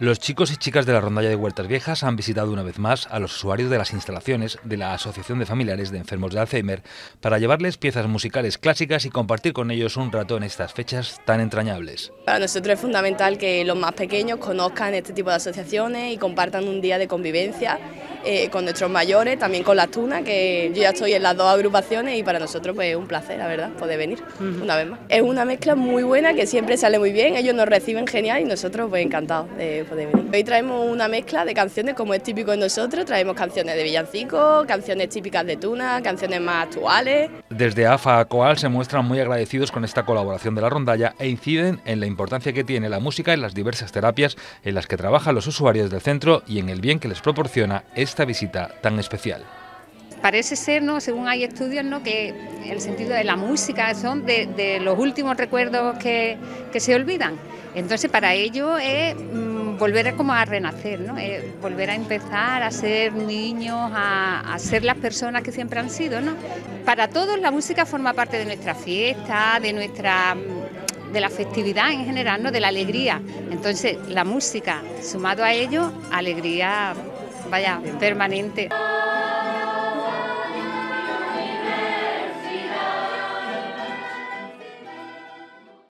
Los chicos y chicas de la rondalla de Huertas Viejas han visitado una vez más a los usuarios de las instalaciones de la Asociación de Familiares de Enfermos de Alzheimer para llevarles piezas musicales clásicas y compartir con ellos un rato en estas fechas tan entrañables. Para nosotros es fundamental que los más pequeños conozcan este tipo de asociaciones y compartan un día de convivencia eh, con nuestros mayores, también con las tunas, que yo ya estoy en las dos agrupaciones y para nosotros pues es un placer, la verdad, poder venir una vez más. Es una mezcla muy buena que siempre sale muy bien, ellos nos reciben genial y nosotros pues encantados de poder venir. Hoy traemos una mezcla de canciones como es típico de nosotros, traemos canciones de villancicos, canciones típicas de tuna, canciones más actuales. Desde AFA a Coal se muestran muy agradecidos con esta colaboración de la rondalla e inciden en la importancia que tiene la música en las diversas terapias en las que trabajan los usuarios del centro y en el bien que les proporciona esta visita tan especial. Parece ser, ¿no? según hay estudios, ¿no? que el sentido de la música son de, los últimos recuerdos que, se olvidan. Entonces, para ello es mm, volver como a renacer, ¿no? volver a empezar a ser niños, a, a, ser las personas que siempre han sido. ¿no? Para todos la música forma parte de nuestra fiesta, de nuestra de la festividad en general, ¿no? de la alegría. Entonces, la música, sumado a ello, alegría vaya, permanente.